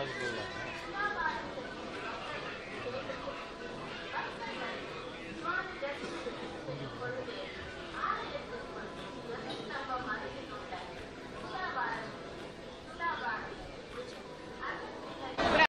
all the blue line.